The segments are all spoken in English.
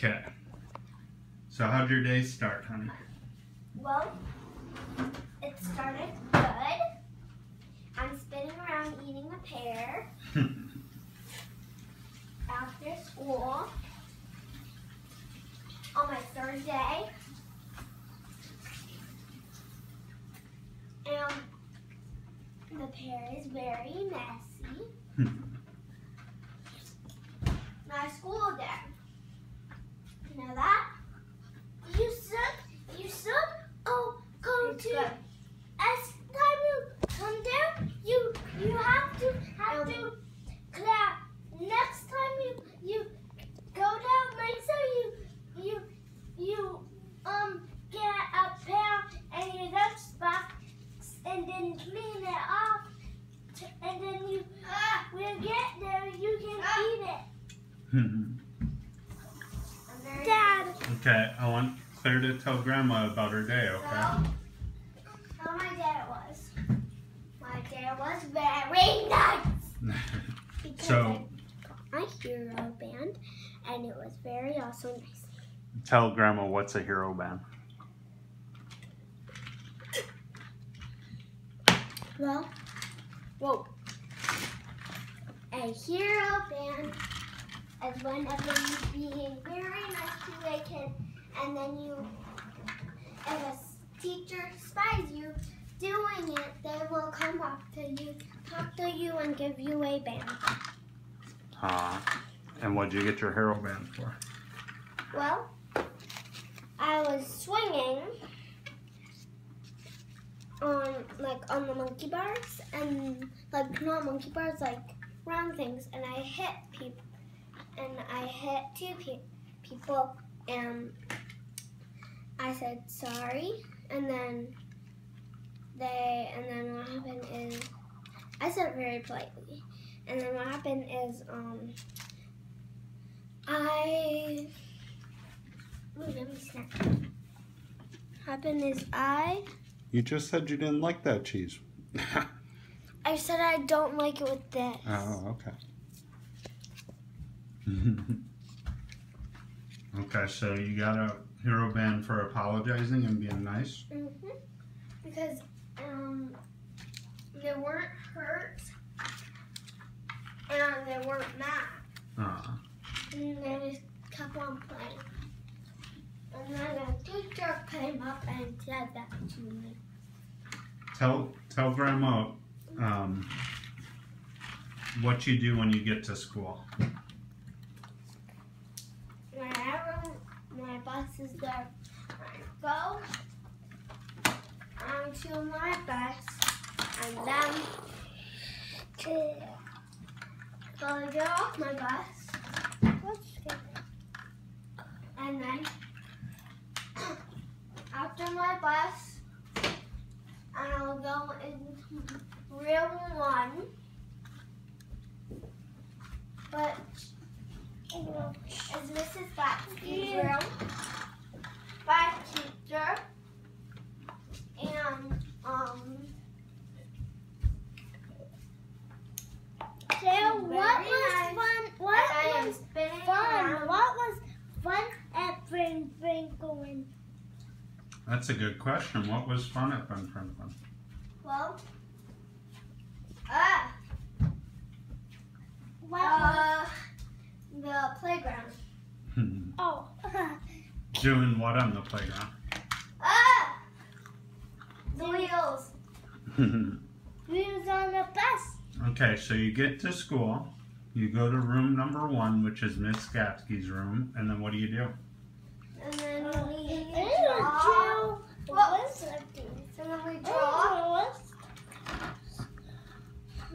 Okay. So how'd your day start, honey? Well, it started good. I'm spinning around eating a pear after school on my third day. And the pear is very messy. my school day. Know that? You should, you should go, go It's to, good. as time you come down, you, you have to, have to clap. Next time you, you go down, make sure you, you, you, um, get a pail and you lunch box and then clean it off. t- And then you, when you get there, you can eat it. Dad. Okay, I want Claire to tell Grandma about her day, okay? So, how my day was. My day was very nice. So I got my hero band, and it was very also nice. tell Grandma what's a hero band. Well, whoa. A hero band is whenever you being very nice to a kid, and then you, if a teacher spies you doing it, they will come up to you, talk to you, and give you a band. Uh, and what'd you get your hero band for? Well, I was swinging on like on the monkey bars and like not monkey bars, like round things, and I hit people, and I hit two pe- people, and I said sorry, and then they, and then what happened is, I said very politely, and then what happened is, um, I Ooh, let me snack. Happened is I You just said you didn't like that cheese. I said I don't like it with this. oh, okay. okay, so you got a hero band for apologizing and being nice. hmm Because um they weren't hurt and they weren't mad. Uh, And they just kept on playing. And then a teacher came up and said that to me. tell tell Grandma um, what you do when you get to school. Whenever my bus is there, go onto my bus and then to go off my bus. And then after my bus, I'll go in room one. But is Mrs. Batsky's room. My teacher. And um So Very what was nice. fun? and What I am was spinning fun? around. What was fun at Bring Bring going? That's a good question. What was fun at Ben Franklin? Well ah What uh the playground. oh, Doing what on the playground? Ah the wheels. we was on the bus. okay, so you get to school, you go to room number one, which is Miss Gatsky's room, and then what do you do? And then we And draw. Joe What? was something. And then we draw.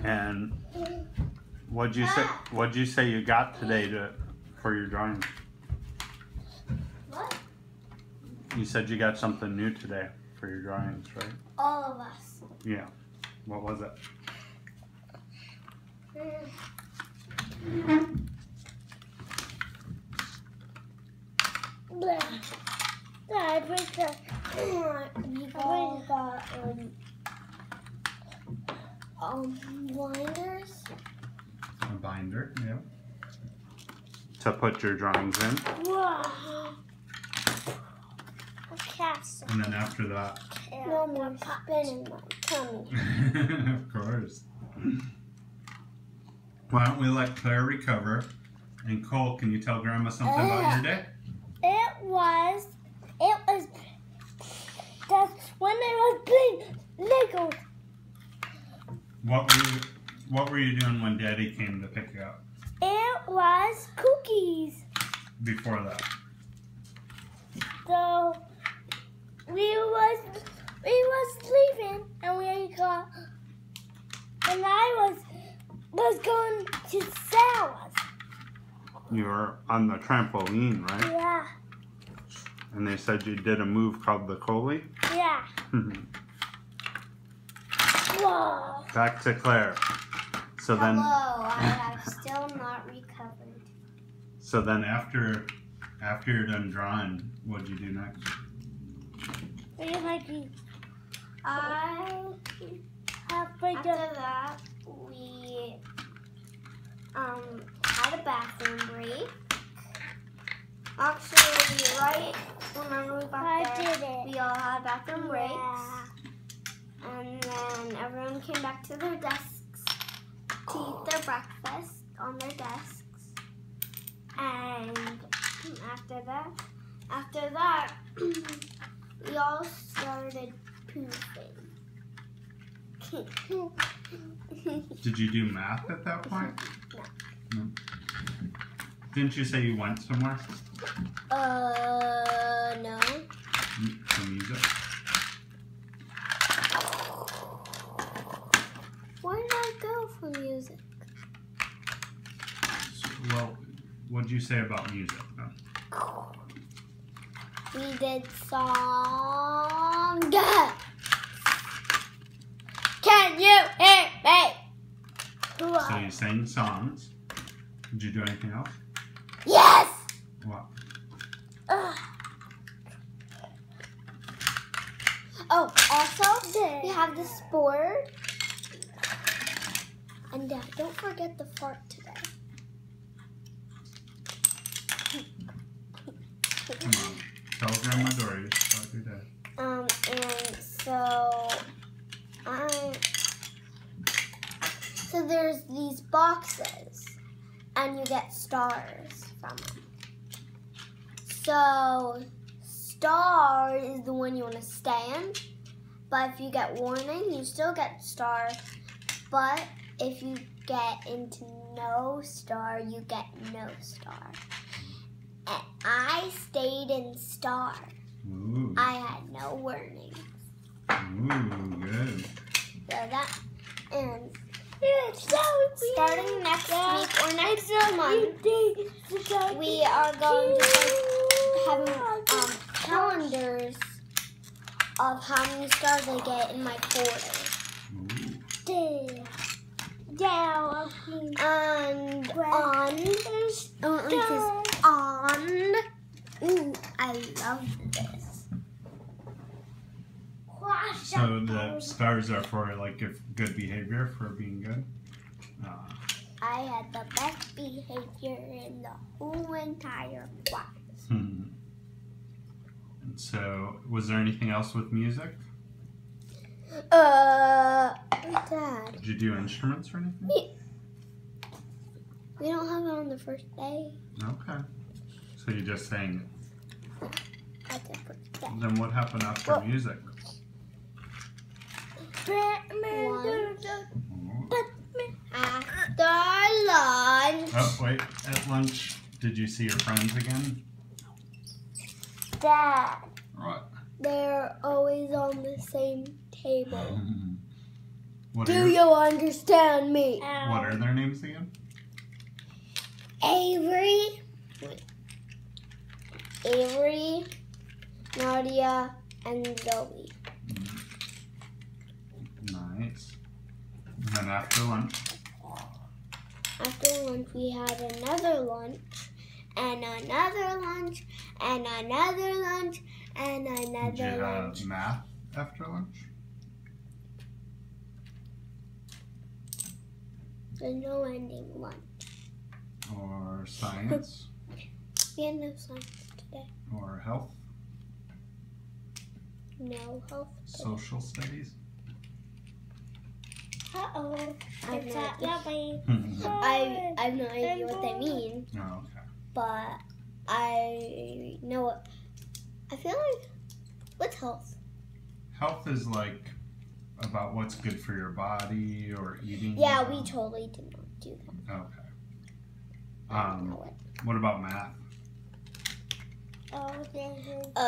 And what'd you say? What'd you say you got today to for your drawing? What? You said you got something new today for your drawings, right? All of us. Yeah. What was it? Blah. I put the. we got um. um blinders. A binder. Yeah. to put your drawings in. Whoa. A castle. And then after that, No more spinning my tummy. of course. Why don't we let Claire recover? And Cole, can you tell Grandma something about your day? It was, it was, that's when I was playing Legos. What were you What were you doing when Daddy came to pick you up? It was cookies. Before that, So we was we was leaving and we got and I was was going to Sarah's. you were on the trampoline, right? Yeah, And they said you did a move called the Coley. yeah. Whoa. Back to Claire. So then, Hello, I have still not recovered. so then after, after you're done drawing, what'd you do next? What do you like to I halfway after done? that we um had a bathroom break. Actually, right whenever we got I there, did it. we all had bathroom breaks, Yeah. and then everyone came back to their desks to eat their breakfast on their desks. And after that, after that, we all started pooping. Did you do math at that point? No. Didn't you say you went somewhere uh, no. M- for music? Where did I go for music? So, well, what'd you say about music? We did song. Can you hear me? So you sang songs. Did you do anything else? Yes. What? Ugh. Oh, also we have this board. And uh, don't forget the fart today. Come on. Tell Grandma Dory. Um, and so I so there's these boxes, and you get stars from them. So star is the one you want to stay in, but if you get warning, you still get star. But if you get into no star, you get no star. And I stayed in star. Ooh. I had no warning. Ooh, good. So that and It's so starting next Yeah. week or next month, we are going to start having um, calendars of how many stars I get in my quarter. Ooh. down. And on, because Down. On, ooh, I love this. So the stars are for like good behavior for being good. Uh, I had the best behavior in the whole entire class. hmm. And so, was there anything else with music? Uh, Dad, Did you do instruments or anything? we don't have it on the first day. Okay. So you just sang At the first day. it. Then what happened after Well- music? Batman. After lunch. Oh wait, at lunch, did you see your friends again? Dad. What? They're always on the same table. What Do your, you understand me? what are their names again? Avery. Avery, Nadia, and Zoe. Nice. And then after lunch, After lunch, we had another lunch, and another lunch, and another lunch, and another did you lunch. have math after lunch? There's no ending lunch. Or science? We had no science today. or health, No health. social studies? Uh oh. I have It's no that idea. I, I have no idea what they mean, oh, okay. but I know what. I feel like. What's health? Health is like about what's good for your body or eating. Yeah, we totally did not do that. Okay. Um, what about math? Oh, Uh,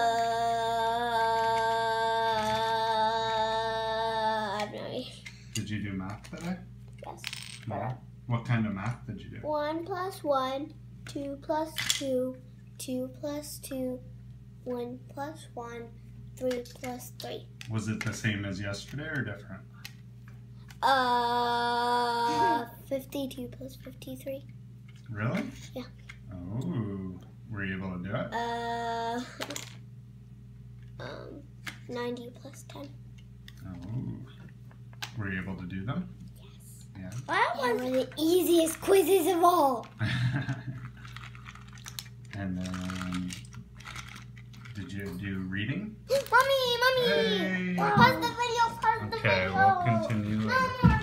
I no idea. Did you do math today? Yes. Yeah. What kind of math did you do? One plus one, two plus two, two plus two, one plus one, three plus three. Was it the same as yesterday or different? Uh, fifty-two plus fifty-three. Really? Yeah. Oh, were you able to do it? Uh, um, ninety plus ten. Oh, were you able to do them? Yes. Yeah. That was were the easiest quizzes of all. and then, did you do reading? mommy, mommy. Hey. Pause the video. Pause the video. Okay, we'll continue later.